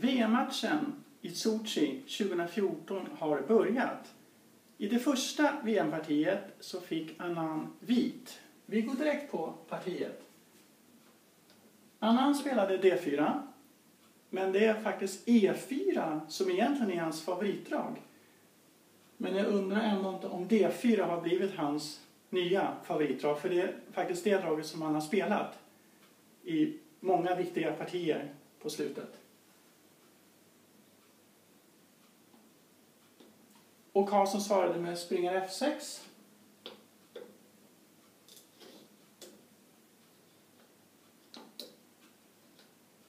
VM-matchen i Sochi 2014 har börjat. I det första VM-partiet så fick Annan vit. Vi går direkt på partiet. Annan spelade D4. Men det är faktiskt E4 som egentligen är hans favoritdrag. Men jag undrar ändå inte om D4 har blivit hans nya favoritdrag. För det är faktiskt det draget som han har spelat i många viktiga partier på slutet. Och Karlsson svarade med springare F6.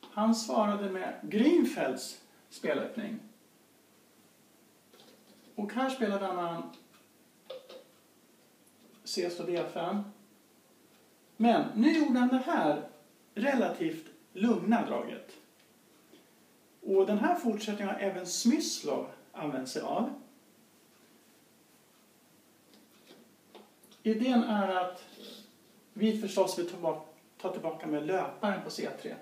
Han svarade med Grünfelds spelöppning. Och här spelade han C står D5. Men nu gjorde han det här relativt lugna draget. Och den här fortsättningen har även Smyslov använt sig av. Idén är att vi förstås vill ta tillbaka med löparen på C3.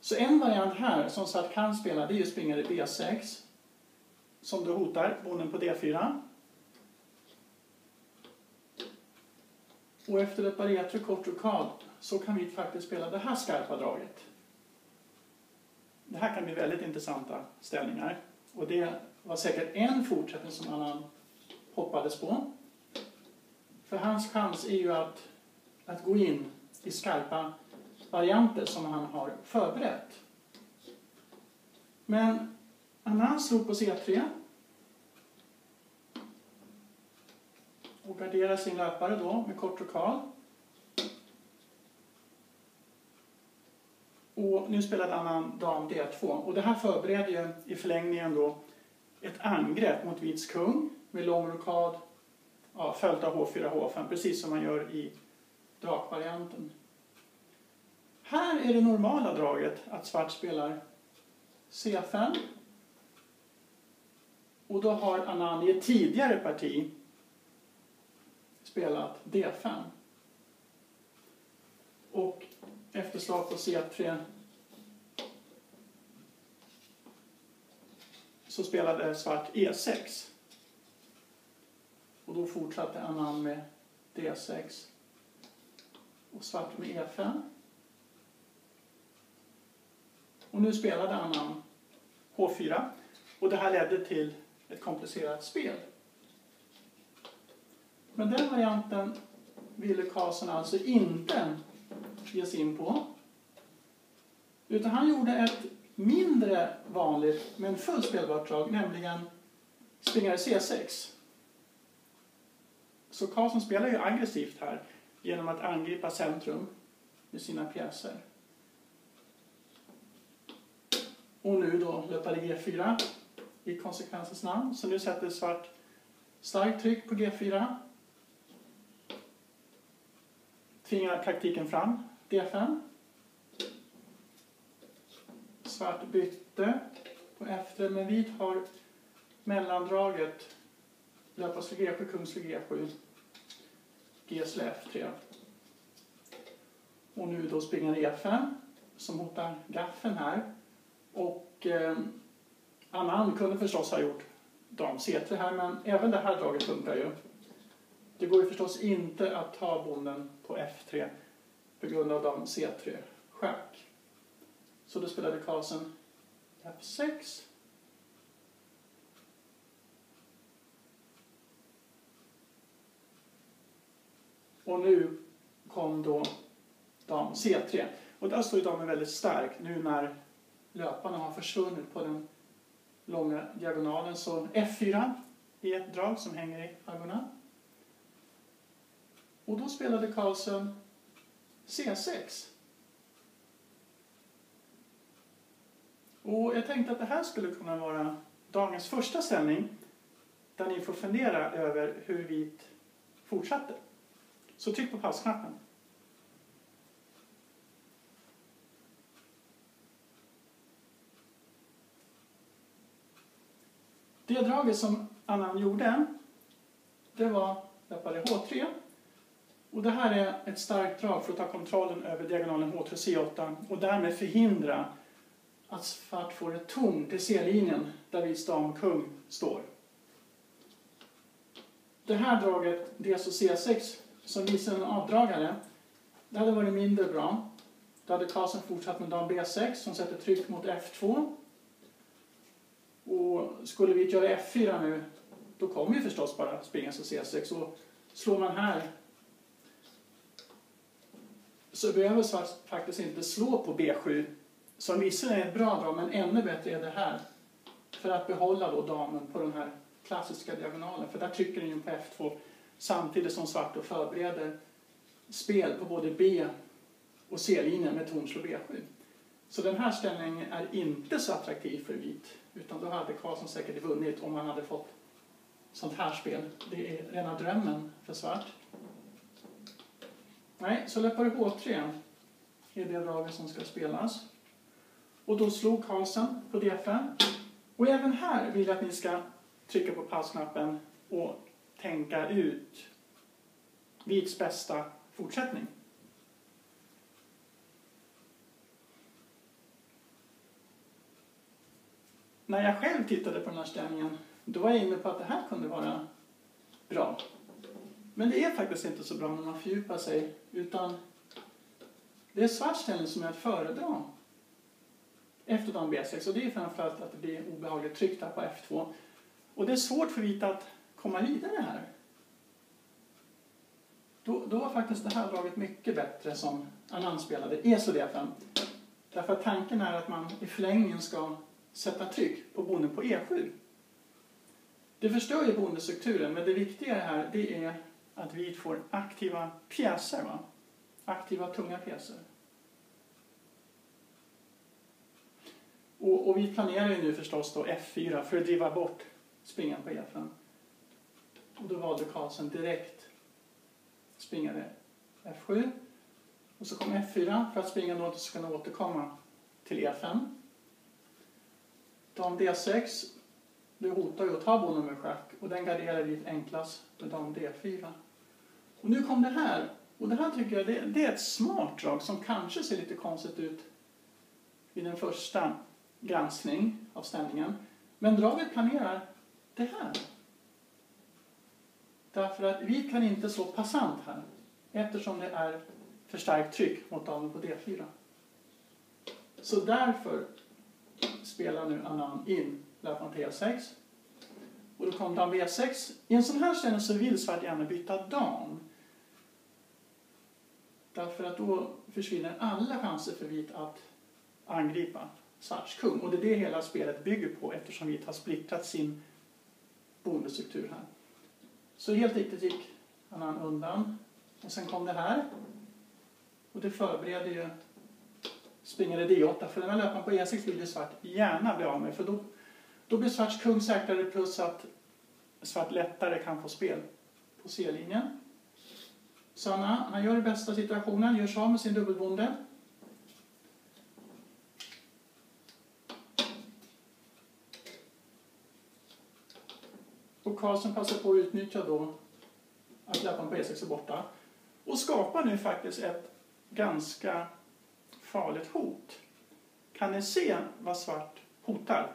Så en variant här som satt kan spela det är ju springare B6 som då hotar bonden på D4. Och efter ett barriätro e kort rokad så kan vi faktiskt spela det här skarpa draget. Det här kan bli väldigt intressanta ställningar. Och det var säkert en fortsättning som Allan hoppades på. För hans chans är ju att, att gå in i skarpa varianter som han har förberett. Men han slog på C3 och garderar sin löpare då med kort rokad. Och nu spelade Annan dam D2 och det här förbereder ju i förlängningen då ett angrepp mot vits kung med lång rokad ja, följt av H4, H5 precis som man gör i drakvarianten. Här är det normala draget att svart spelar C5 och då har Anand i ett tidigare parti spelat D5. Och efter slag på C3 så spelade svart E6. Då fortsatte Annan med D6 och svart med E5. Och nu spelade Annan H4 och det här ledde till ett komplicerat spel. Men den varianten ville Karlsson alltså inte ge sig in på. Utan han gjorde ett mindre vanligt men fullt spelbart drag, nämligen springare C6. Så Karlsson spelar ju aggressivt här genom att angripa centrum med sina pjäser. Och nu då löpare G4 i konsekvensens namn. Så nu sätter svart starkt tryck på G4 tvingar taktiken fram. D5. Svart bytte på F3, men vit har mellandraget. Löpa G7, kung G7. G slår F3. Och nu då springer E5 som hotar gaffeln här. Och eh, Annan kunde förstås ha gjort dam C3 här, men även det här draget funkar ju. Det går ju förstås inte att ta bonden på F3 på grund av dam C3 schack. Så då spelade Karlsson F6. Och nu kom då dam C3. Och där står ju damen väldigt stark nu när löparna har försvunnit på den långa diagonalen. Så F4 är ett drag som hänger i ögonen. Och då spelade Karlsson C6. Och jag tänkte att det här skulle kunna vara dagens första sändning där ni får fundera över hur vit fortsatte. Så tryck på pausknappen. Det draget som Annan gjorde, det var löpare H3 och det här är ett starkt drag för att ta kontrollen över diagonalen H3 C8 och därmed förhindra att svart får ett torn till C-linjen där vit dam kung står. Det här draget, D och C6, som visar en avdragare, det hade varit mindre bra. Då hade Karlsson fortsatt med dam B6 som sätter tryck mot F2. Och skulle vi göra F4 nu, då kommer ju förstås bara springa som C6. Och slår man här så behöver svart faktiskt inte slå på B7, som visserligen är ett bra drag, men ännu bättre är det här. För att behålla då damen på den här klassiska diagonalen, för där trycker den ju på F2 samtidigt som svart förbereder spel på både B och C-linjen med torn slår B7. Så den här ställningen är inte så attraktiv för vit, utan då hade Karlsson säkert vunnit om han hade fått sånt här spel. Det är rena drömmen för svart. Nej, så löpare H3 är det draget som ska spelas. Och då slog Karlsson på D5. Och även här vill jag att ni ska trycka på pausknappen och tänka ut vits bästa fortsättning. När jag själv tittade på den här ställningen, då var jag inne på att det här kunde vara bra. Men det är faktiskt inte så bra när man fördjupar sig, utan det är svart ställning som är att föredra efter dam B6 och det är framförallt att det blir obehagligt tryck där på F2. Och det är svårt för vita att komma vidare här. Då, då var faktiskt det här draget mycket bättre som Anand spelade, E så D5. Därför att tanken är att man i förlängningen ska sätta tryck på bonden på E7. Det förstör ju bondestrukturen, men det viktiga här det är att vi får aktiva pjäser. Va? Aktiva tunga pjäser. Och, och vi planerar ju nu förstås då F4 för att driva bort springan på E5. Och då valde Karlsson direkt springare F7. Och så kom F4 för att springa då och så kunna återkomma till E5. Dam D6, det hotar ju att ta bonden med schack och den garderar vi enklast med dam D4. Och nu kom det här. Och det här tycker jag det, det är ett smart drag som kanske ser lite konstigt ut vid den första granskning av ställningen. Men draget planerar det här. Därför att vi kan inte slå passant här eftersom det är för starkt tryck mot damen på D4. Så därför spelar nu Anand in löpande till E6. Och då kom dam B6. I en sån här ställning så vill svart gärna byta dam. Därför att då försvinner alla chanser för vit att angripa svarts kung. Och det är det hela spelet bygger på eftersom vit har splittrat sin bondestruktur här. Så helt riktigt gick han undan. Och sen kom det här. Och det förbereder ju springare D8. För den här löparen på E6 vill ju svart gärna bli av med. För då, då blir svarts kung säkrare plus att svart lättare kan få spel på C-linjen. Så han, han gör det bästa situationen, gör sig av med sin dubbelbonde. Och Karlsson passar på att utnyttja då att läpparna på E6 är borta. Och skapar nu faktiskt ett ganska farligt hot. Kan ni se vad svart hotar?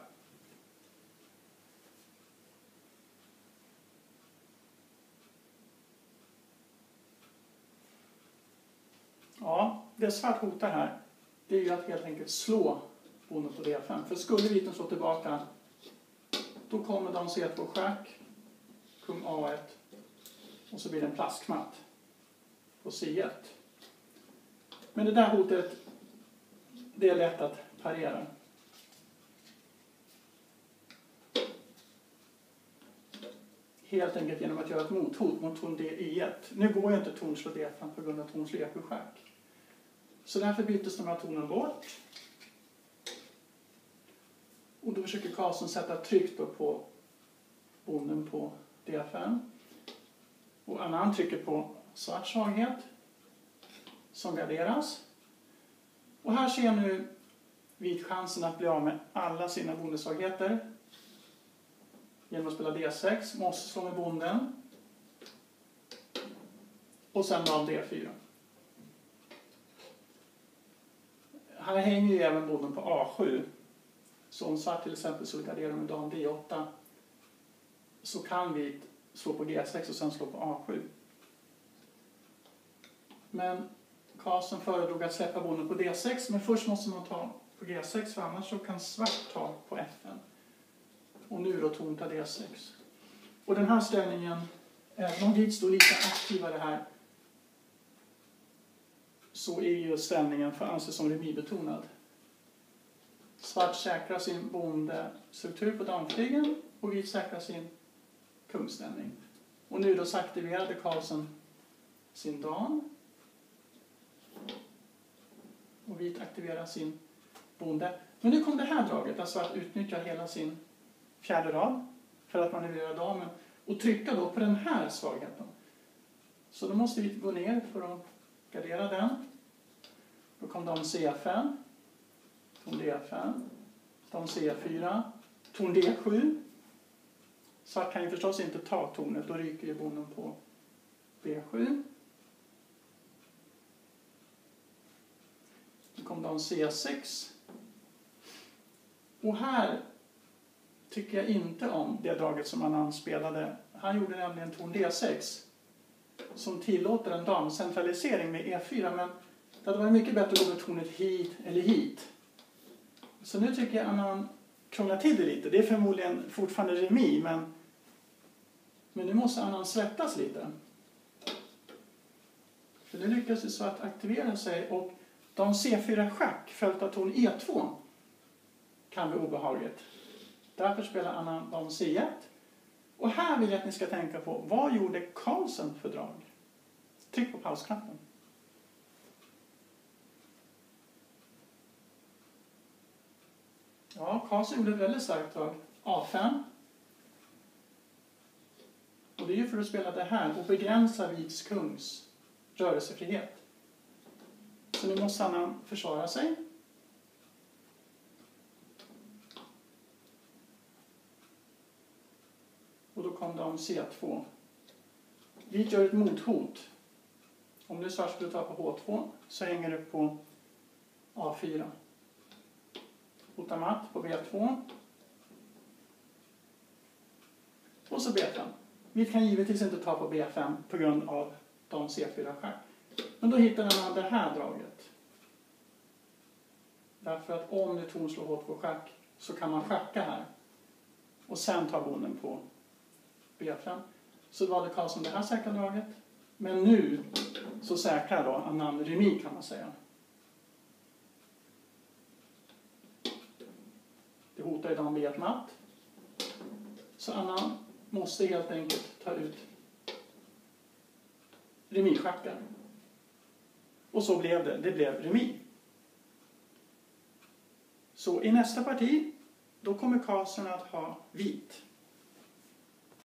Ja, det svart hotar här, det är ju att helt enkelt slå bonden på D5. För skulle viten slå tillbaka, då kommer de C2 schack, kung A1 och så blir det en plaskmatt på C1. Men det där hotet, det är lätt att parera. Helt enkelt genom att göra ett mothot mot torn D1. Nu går ju inte torn slå D5 på grund av torn slå schack. Så därför byttes de här tonen bort. Och då försöker Karlsson sätta tryck på bonden på D5. Och annan trycker på svart svaghet som garderas. Och här ser nu vit chansen att bli av med alla sina bondesvagheter genom att spela D6, måste slå med bonden och sen dam D4. Här hänger ju även bonden på A7 Så om svart till exempel skulle gardera med dam D8 så kan vi slå på G6 och sen slå på A7. Men Karlsson föredrog att släppa bonden på D6 men först måste man ta på G6 för annars så kan svart ta på FN. Och nu då ton tar D6. Och den här ställningen, eh, även om vit står lite aktivare här så är ju ställningen för anses som remibetonad. Svart säkrar sin bondestruktur på damflygeln och vit säkrar sin kungställning. Och nu då så aktiverade Karlsson sin dam. Och vit aktiverar sin bonde. Men nu kom det här draget alltså att utnyttja hela sin fjärde rad för att manövrera damen och trycka då på den här svagheten. Så då måste vi gå ner för att gardera den. Då kom dam C5, torn D5, dam C4, torn D7. Svart kan ju förstås inte ta tornet, då ryker ju bonden på B7. Nu kom dam C6. Och här tycker jag inte om det draget som han spelade. Han gjorde nämligen torn D6 som tillåter en damcentralisering med E4 men det hade varit mycket bättre att gå med tornet hit eller hit. Så nu tycker jag att han krånglar till det lite. Det är förmodligen fortfarande remi men, men nu måste Annan svettas lite. För nu lyckas det så att aktivera sig och de C4 schack följt av ton E2 kan bli obehagligt. Därför spelar Annan dam C1. Och här vill jag att ni ska tänka på, vad gjorde Karlsson för drag? Tryck på pausknappen. Ja, Karlsson gjorde ett väldigt starkt drag. A5. Och det är ju för att spela det här och begränsa vits kungs rörelsefrihet. Så nu måste han försvara sig. Och då kom de C2. Vit gör ett mothot. Om nu svart skulle ta på H2 så hänger det på A4. Hotar matt på B2. Och så B5. Vi kan givetvis inte ta på B5 på grund av de C4 schack. Men då hittar man det här draget. Därför att om det torn slår hårt på schack så kan man schacka här. Och sen ta bonden på B5. Så valde Karlsson det här säkra draget. Men nu så säkrar då Annan remi kan man säga. Det hotar ju dam B1 matt. Så Annan måste helt enkelt ta ut remischackan. Och så blev det. Det blev remi. Så i nästa parti, då kommer kasen att ha vit.